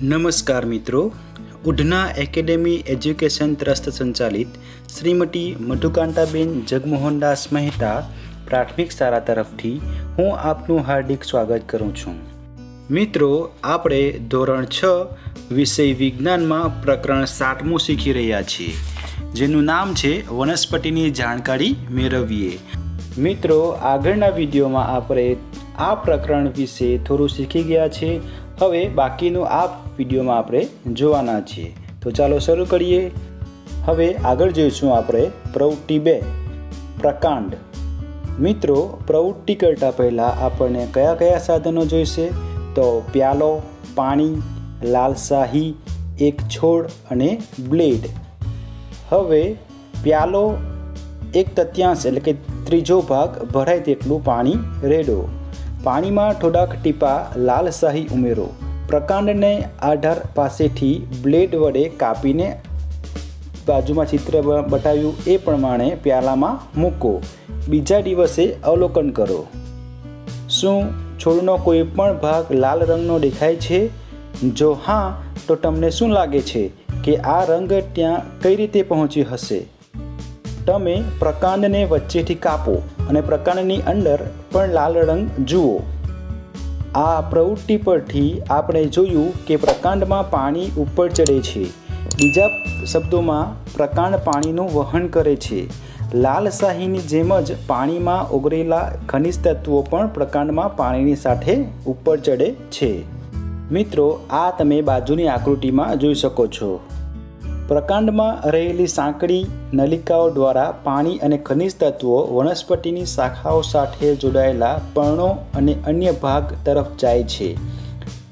નમસ્કાર મિત્રો. ઉઢના academy education trust સંચાલિત શ્રીમતી મધુકાંતાબેન જગમોહનદાસ મહેતા પ્રાથમિક શાળા તરફથી હું આપનું હાર્દિક સ્વાગત કરું છું. મિત્રો, આપણે ધોરણ છ વિષય વિજ્ઞાનમાં પ્રકરણ સાતમું શીખી રહ્યા છીએ, જેનું નામ છે વનસ્પતિની જાણકારી મેળવીએ. મિત્રો, આગળના વિડીયોમાં આપણે આ પ્રકરણ વિશે થોડું શીખી ગયા છે. હવે બાકીનું આ વિડીયોમાં આપણે જોવાના છીએ. તો ચાલો શરૂ કરીએ. હવે આગળ જોઈશું આપણે પ્રવૃત્તિ બે, પ્રકાંડ. મિત્રો, પ્રવૃત્તિ કરતાં પહેલાં આપણને કયા કયા સાધનો જોઈશે? તો પ્યાલો, પાણી લાલ શાહી એક છોડ અને બ્લેડ. હવે પ્યાલો એક તત્યાંશ એટલે કે ત્રીજો ભાગ ભરાય તેટલું પાણી રેડો. પાણીમાં થોડાક ટીપા, લાલ શાહી ઉમેરો. પ્રકાંડને આધાર પાસેથી બ્લેડ વડે કાપીને બાજુમાં ચિત્ર બતાવ્યું એ પ્રમાણે પ્યાલામાં મૂકો. બીજા દિવસે અવલોકન કરો. શું છોડનો કોઈ પણ ભાગ લાલ રંગનો દેખાય છે? જો હા, તો તમને શું લાગે છે કે આ રંગ ત્યાં કઈ રીતે પહોંચી હશે? તમે પ્રકાંડને વચ્ચેથી કાપો. અને પ્રકાંડની અંદર પણ લાલ રંગ જુઓ. આ પ્રવૃત્તિ પરથી આપણે જોયું કે પ્રકાંડમાં પાણી ઉપર ચડે છે. બીજા શબ્દોમાં, પ્રકાંડ પાણીનું વહન કરે છે. લાલ શાહીની જેમ જ પાણીમાં ઓગળેલા ખનિજ તત્વો પણ પ્રકાંડમાં પાણીની સાથે ઉપર ચડે છે. મિત્રો, આ તમે બાજુની આકૃતિમાં જોઈ શકો છો. પ્રકાંડમાં રહેલી સાંકડી નલિકાઓ દ્વારા પાણી અને ખનિજ તત્વો વનસ્પતિની શાખાઓ સાથે જોડાયેલા પર્ણો અને અન્ય ભાગ તરફ જાય છે.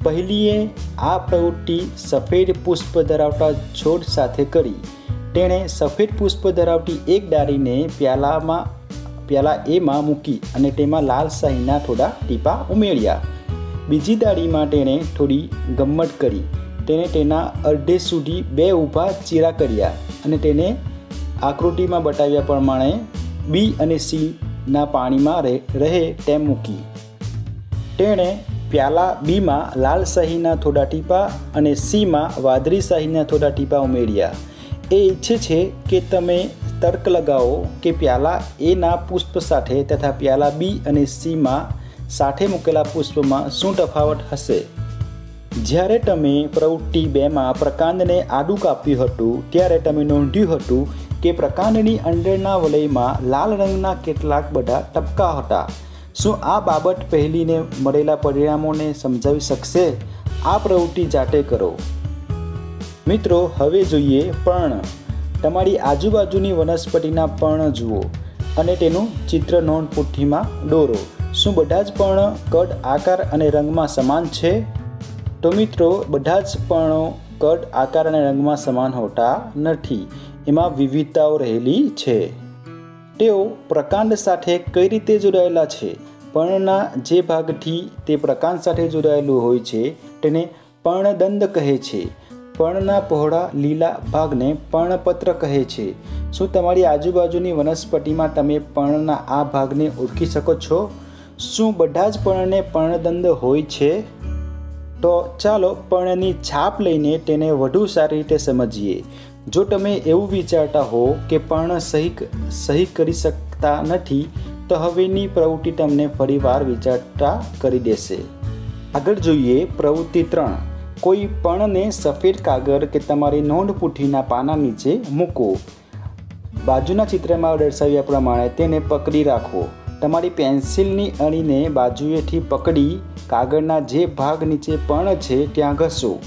પહેલીએ આ પ્રવૃત્તિ સફેદ પુષ્પ ધરાવતા છોડ સાથે કરી. તેણે સફેદ પુષ્પ ધરાવતી એક ડાળીને પ્યાલામાં, પ્યાલા એમાં મૂકી અને તેમાં લાલ શાહીના થોડા ટીપા ઉમેર્યા. બીજી ડાળીમાં તેણે થોડી ગમ્મત કરી. તેને તેના અડધે સુધી બે ઊભા ચીરા કર્યા અને તેને આકૃતિમાં બતાવ્યા પ્રમાણે બી અને સીના પાણીમાં રહે તેમ મૂકી. તેણે પ્યાલા બીમાં લાલ શાહીના થોડા ટીપા અને સીમાં વાદળી શાહીના થોડા ટીપા ઉમેર્યા. એ ઈચ્છે છે કે તમે તર્ક લગાવો કે પ્યાલા એના પુષ્પ સાથે તથા પ્યાલા બી અને સીમાં સાથે મૂકેલા પુષ્પમાં શું તફાવત હશે? જ્યારે તમે પ્રવૃત્તિ બેમાં પ્રકાંડને આડું કાપ્યું હતું, ત્યારે તમે નોંધ્યું હતું કે પ્રકાંડની અંદરના વલયમાં લાલ રંગના કેટલાક બધા ટપકા હતા. શું આ બાબત પહેલીને મળેલા પરિણામોને સમજાવી શકશે? આ પ્રવૃત્તિ જાતે કરો. મિત્રો, હવે જોઈએ પર્ણ. તમારી આજુબાજુની વનસ્પતિના પર્ણ જુઓ અને તેનું ચિત્ર નોંધ પુઠ્ઠીમાં દોરો. શું બધા જ પર્ણ કદ, આકાર અને રંગમાં સમાન છે? તો મિત્રો, બધા જ પર્ણો કદ આકાર અને રંગમાં સમાન હોતા નથી. એમાં વિવિધતાઓ રહેલી છે. તેઓ પ્રકાંડ સાથે કઈ રીતે જોડાયેલા છે? પર્ણના જે ભાગથી તે પ્રકાંડ સાથે જોડાયેલું હોય છે, તેને પર્ણદંડ કહે છે. પર્ણના પહોળા લીલા ભાગને પર્ણપત્ર કહે છે. શું તમારી આજુબાજુની વનસ્પતિમાં તમે પર્ણના આ ભાગને ઓળખી શકો છો? શું બધા જ પર્ણને પર્ણદંડ હોય છે? તો ચાલો પણ એની છાપ લઈને તેને વધુ સારી રીતે સમજીએ. જો તમે એવું વિચારતા હો કે પણ સહી સહી કરી શકતા નથી, તો હવેની પ્રવૃત્તિ તમને ફરીવાર વિચારતા કરી દેશે. આગળ જોઈએ પ્રવૃત્તિ ત્રણ. કોઈ પણને સફેદ કાગળ કે તમારી નોંધપુઠીના પાના નીચે મૂકો. બાજુના ચિત્રમાં દર્શાવ્યા પ્રમાણે તેને પકડી રાખો. તમારી પેન્સિલની અણીને બાજુએથી પકડી કાગળના જે ભાગ નીચે પણ છે ત્યાં ઘસો.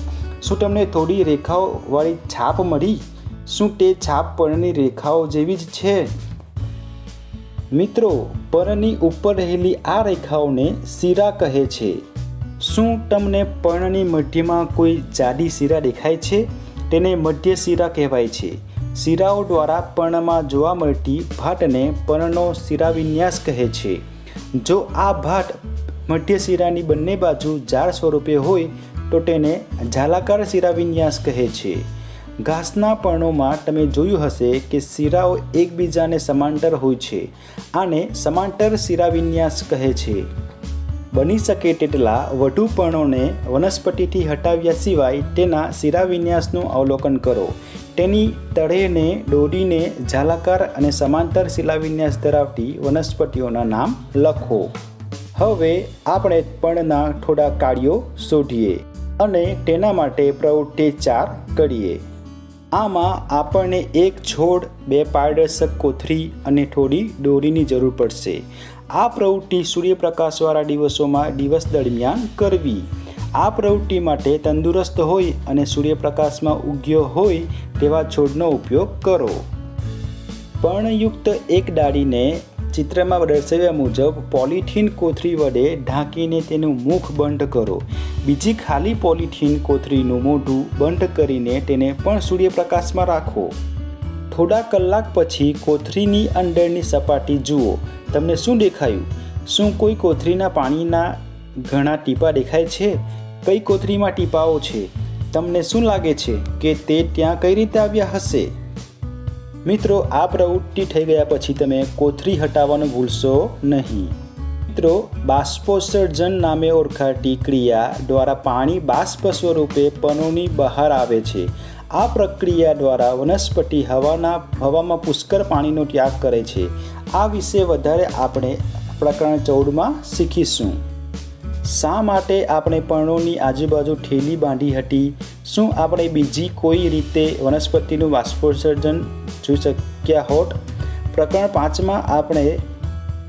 શું તમને થોડી રેખાઓવાળી છાપ મળી? શું તે છાપ પર્ણની રેખાઓ જેવી જ છે? મિત્રો પર્ણની ઉપર રહેલી આ રેખાઓને શીરા કહે છે. શું તમને પર્ણની મધ્યમાં કોઈ જાડી શીરા દેખાય છે? તેને મધ્ય શીરા કહેવાય છે. શીરાઓ દ્વારા પર્ણમાં જોવા મળતી ભાટને પર્ણનો શિરાવિન્યાસ કહે છે. જો આ ભાટ મધ્ય શિરાની બંને બાજુ ઝાડ સ્વરૂપે હોય, તો તેને ઝાલાકાર શિરાવિન્યાસ કહે છે. ઘાસના પર્ણોમાં તમે જોયું હશે કે શિરાઓ એકબીજાને સમાંતર હોય છે. આને સમાંતર શિરાવિન્યાસ કહે છે. બની શકે તેટલા વધુ પર્ણોને વનસ્પતિથી હટાવ્યા સિવાય તેના શિરાવિન્યાસનું અવલોકન કરો. તેની તળેને દોડીને ઝાલાકાર અને સમાંતર શિલાવિન્યાસ ધરાવતી વનસ્પતિઓના નામ લખો. હવે આપણે પણના થોડા કાર્યો શોધીએ અને તેના માટે પ્રવૃત્તિ ચાર કરીએ. આમાં આપણને એક છોડ, બે પારદર્શક કોથળી અને થોડી દોરીની જરૂર પડશે. આ પ્રવૃત્તિ સૂર્યપ્રકાશવાળા દિવસોમાં દિવસ દરમિયાન કરવી. આ પ્રવૃત્તિ માટે તંદુરસ્ત હોય અને સૂર્યપ્રકાશમાં ઉગ્યો હોય તેવા છોડનો ઉપયોગ કરો. પર્ણયુક્ત એક ડાળીને ચિત્રમાં દર્શાવ્યા મુજબ પોલિથીન કોથળી વડે ઢાંકીને તેનું મુખ બંધ કરો. બીજી ખાલી પોલિથીન કોથળીનું મોઢું બંધ કરીને તેને પણ સૂર્યપ્રકાશમાં રાખો. થોડા કલાક પછી કોથળીની અંદરની સપાટી જુઓ. તમને શું દેખાયું? શું કોઈ કોથળીના પાણીના ઘણા ટીપા દેખાય છે? કઈ કોથળીમાં ટીપાઓ છે? તમને શું લાગે છે કે તે ત્યાં કઈ રીતે આવ્યા હશે? મિત્રો, આ પ્રવૃત્તિ થઈ ગયા પછી તમે કોથળી હટાવવાનું ભૂલશો નહીં. મિત્રો, બાષ્પોત્સર્જન નામે ઓળખાતી ક્રિયા દ્વારા પાણી બાષ્પ સ્વરૂપે પનોની બહાર આવે છે. આ પ્રક્રિયા દ્વારા વનસ્પતિ હવાના, હવામાં પુષ્કળ પાણીનો ત્યાગ કરે છે. આ વિશે વધારે આપણે પ્રકરણ ચૌદમાં શીખીશું. શા માટે આપણે પર્ણોની આજુબાજુ ઠેલી બાંધી હતી? શું આપણે બીજી કોઈ રીતે વનસ્પતિનું બાષ્પોત્સર્જન જોઈ શક્યા હોત? પ્રકરણ પાંચમાં આપણે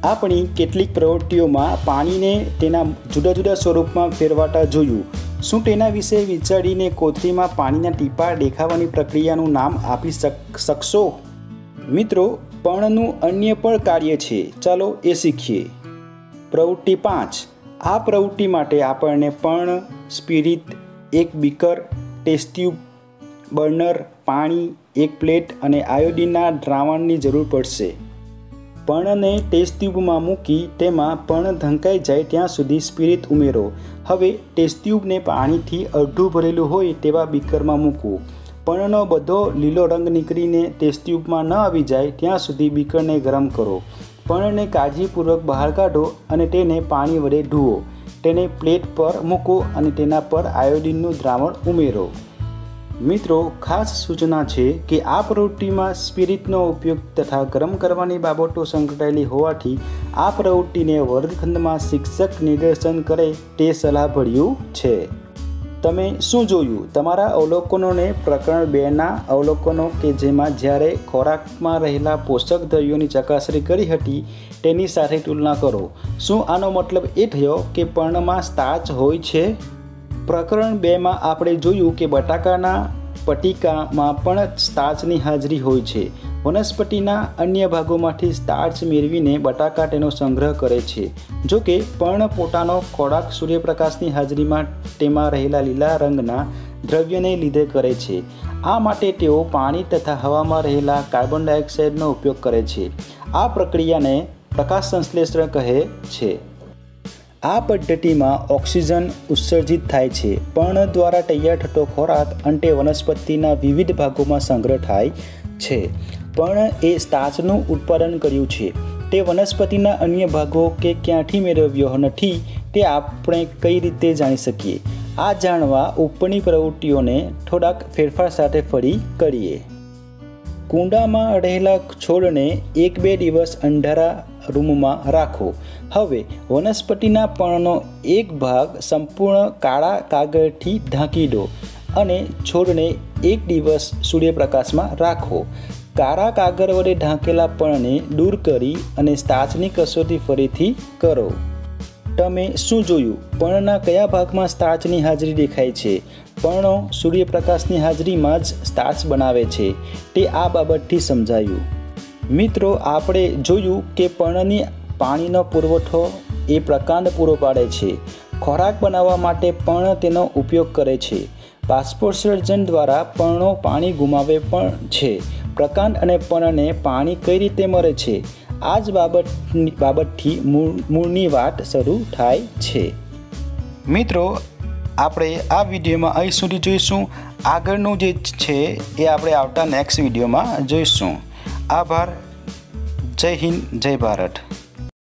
આપણી કેટલીક પ્રવૃત્તિઓમાં પાણીને તેના જુદા જુદા સ્વરૂપમાં ફેરવાતા જોયું. શું તેના વિશે વિચારીને કોથળીમાં પાણીના ટીપા દેખાવાની પ્રક્રિયાનું નામ આપી શકશો? મિત્રો, પર્ણનું અન્ય પણ કાર્ય છે. ચાલો એ શીખીએ. પ્રવૃત્તિ પાંચ. આ પ્રવૃત્તિ માટે આપણને પર્ણ સ્પિરિટ, એક બીકર, ટેસ્ટ ટ્યુબ બર્નર, પાણી, એક પ્લેટ અને આયોડિનના દ્રાવણની જરૂર પડશે. પર્ણને ટેસ્ટ ટ્યુબમાં મૂકી તેમાં પર્ણ ધંકાઈ જાય ત્યાં સુધી સ્પિરિટ ઉમેરો. હવે ટેસ્ટ ટ્યુબને પાણીથી અડધું ભરેલું હોય તેવા બીકરમાં મૂકવું. પર્ણનો બધો લીલો રંગ નીકળીને ટેસ્ટ ટ્યુબમાં ન આવી જાય ત્યાં સુધી બીકરને ગરમ કરો. પર્ણને કાળજીપૂર્વક બહાર કાઢો અને તેને પાણી વડે ધુઓ. તેને પ્લેટ પર મૂકો અને તેના પર આયોડિનનું દ્રાવણ ઉમેરો. મિત્રો, ખાસ સૂચના છે કે આ પ્રવૃત્તિમાં સ્પિરિટનો ઉપયોગ તથા ગરમ કરવાની બાબતો સંકળાયેલી હોવાથી આ પ્રવૃત્તિને વર્ગખંડમાં શિક્ષક નિદર્શન કરે તે સલાહભર્યું છે. તમે શું જોયું? તમારા અવલોકનોને પ્રકરણ બેના અવલોકનો કે જેમાં જ્યારે ખોરાકમાં રહેલા પોષક દ્રવ્યોની ચકાસણી કરી હતી, તેની સાથે તુલના કરો. શું આનો મતલબ એ થયો કે પર્ણમાં સ્ટાચ હોય છે? પ્રકરણ બેમાં આપણે જોયું કે બટાકાના પટિકામાં પણ સ્ટાર્ચની હાજરી હોય છે. વનસ્પતિના અન્ય ભાગોમાંથી સ્ટાર્ચ મેળવીને બટાકા તેનો સંગ્રહ કરે છે. જો કે, પર્ણ પોતાનો ખોરાક સૂર્યપ્રકાશની હાજરીમાં તેમાં રહેલા લીલા રંગના દ્રવ્યને લીધે કરે છે. આ માટે તેઓ પાણી તથા હવામાં રહેલા કાર્બન ડાયોક્સાઇડનો ઉપયોગ કરે છે. આ પ્રક્રિયાને પ્રકાશ સંશ્લેષણ કહે છે. આ પદ્ધતિમાં ઓક્સિજન ઉત્સર્જિત થાય છે પર્ણ દ્વારા તૈયાર થતો ખોરાક અંતે વનસ્પતિના વિવિધ ભાગોમાં સંગ્રહ થાય છે. પર્ણ એ સ્ટાચનું ઉત્પાદન કર્યું છે. તે વનસ્પતિના અન્ય ભાગો કે ક્યાંથી મેળવ્યો નથી, તે આપણે કઈ રીતે જાણી શકીએ? આ જાણવા ઉપરની પ્રવૃત્તિઓને થોડાક ફેરફાર સાથે ફરી કરીએ. કુંડામાં રહેલા છોડને એક બે દિવસ અંધારા રૂમમાં રાખો. હવે વનસ્પતિના પર્ણનો એક ભાગ સંપૂર્ણ કાળા કાગળથી ઢાંકી દો અને છોડને એક દિવસ સૂર્યપ્રકાશમાં રાખો. કાળા કાગળ વડે ઢાંકેલા પર્ણને દૂર કરી અને સ્ટાચની કસોટી ફરીથી કરો. તમે શું જોયું? પર્ણના કયા ભાગમાં સ્ટાચની હાજરી દેખાય છે? પર્ણો સૂર્યપ્રકાશની હાજરીમાં જ સ્ટાચ બનાવે છે. તે આ બાબતથી સમજાયું. મિત્રો, આપણે જોયું કે પર્ણની પાણીનો પુરવઠો એ પ્રકાંડ પૂરો પાડે છે. ખોરાક બનાવવા માટે પર્ણ તેનો ઉપયોગ કરે છે. બાષ્પોત્સર્જન દ્વારા પર્ણો પાણી ગુમાવે પણ છે. પ્રકાંડ અને પર્ણને પાણી કઈ રીતે મળે છે? આ જ બાબત બાબતથી મૂળ મૂળની વાત શરૂ થાય છે. મિત્રો, આપણે આ વિડીયોમાં અહીં સુધી જોઈશું. આગળનું જે છે એ આપણે આવતા નેક્સ્ટ વિડીયોમાં જોઈશું. આભાર. જય હિન્દ જય ભારત.